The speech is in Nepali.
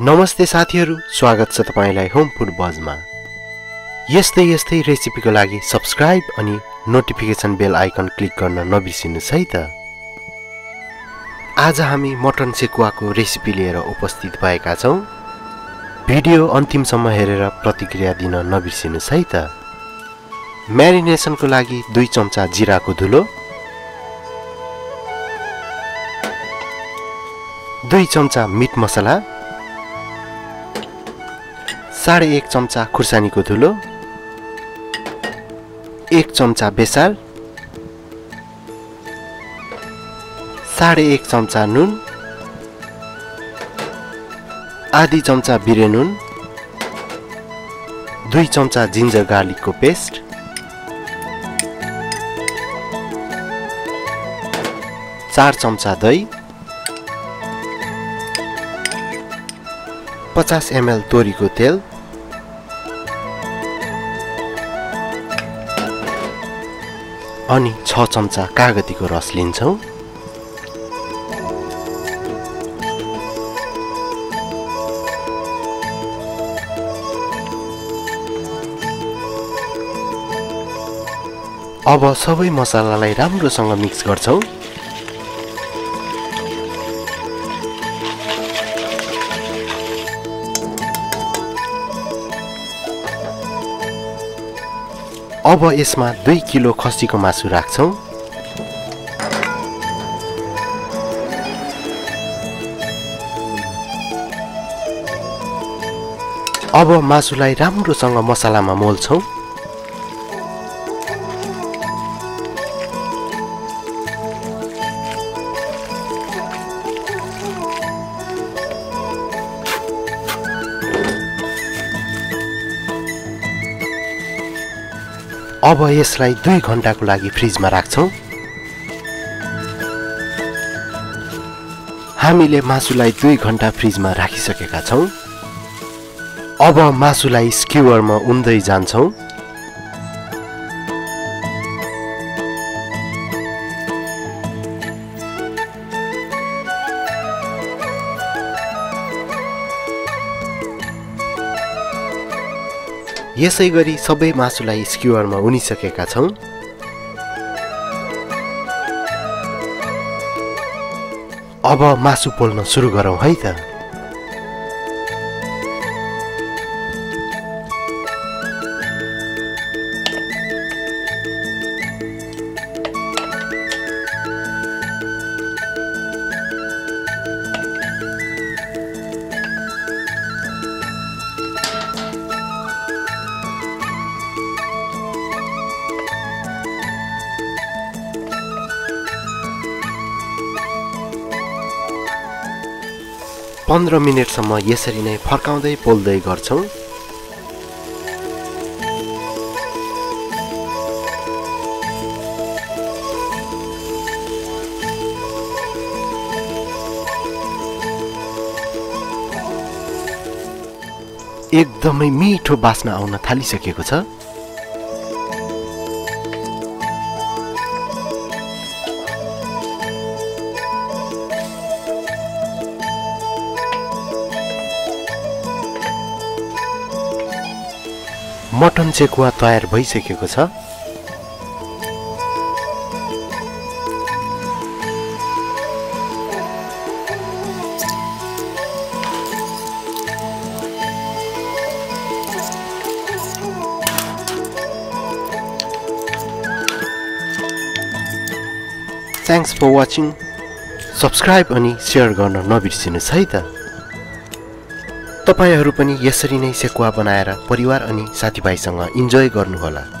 नमस्ते साथीहरू स्वागत छ तपाईँलाई होम फुड बजमा यस्तै यस्तै रेसिपीको लागि सब्सक्राइब अनि नोटिफिकेसन बेल आइकन क्लिक गर्न नबिर्सिनुहोस् है त। आज हामी मटन सेकुवाको रेसिपी लिएर उपस्थित भएका छौँ। भिडियो अन्तिमसम्म हेरेर प्रतिक्रिया दिन नबिर्सिनुहोस् है त। म्यारिनेसनको लागि दुई चम्चा जिराको धुलो। दुई चम्चा मिट मसला। साढे एक चम्चा खुर्सानीको धुलो एक चम्चा बेसार साढे एक चम्चा नुन आधी चम्चा बिरे नुन दुई चम्चा जिन्जर गार्लिकको पेस्ट चार चम्चा दही पचास एमएल तोरीको तेल अनि छ चम्चा कागतीको रस लिन्छौँ। अब सबै मसलालाई राम्रोसँग मिक्स गर्छौँ। अब यसमा दुई किलो खसीको मासु राख्छौँ। अब मासुलाई राम्रोसँग मसलामा मोल्छौँ। अब यसलाई दुई घन्टाको लागि फ्रिजमा राख्छौँ। हामीले मासुलाई दुई घन्टा फ्रिजमा राखिसकेका छौँ। अब मासुलाई स्क्युवरमा उन्दै जान्छौँ। यसै गरी सबै मासुलाई स्क्युवरमा उनिसकेका छौँ। अब मासु पोल्न सुरु गरौँ है त? पन्ध्र मिनटसम्म यसरी नै फर्काउँदै पोल्दै गर्छौँ। एकदमै मिठो बास्ना आउन थालिसकेको छ। मटन चेकुवा तयार भइसकेको छ। थ्याङ्क्स फर वाचिङ सब्सक्राइब अनि सेयर गर्न नबिर्सिनुहोस् है त? तपाईँहरू पनि यसरी नै सेकुवा बनाएर परिवार अनि साथीभाइसँग इन्जोय गर्नुहोला।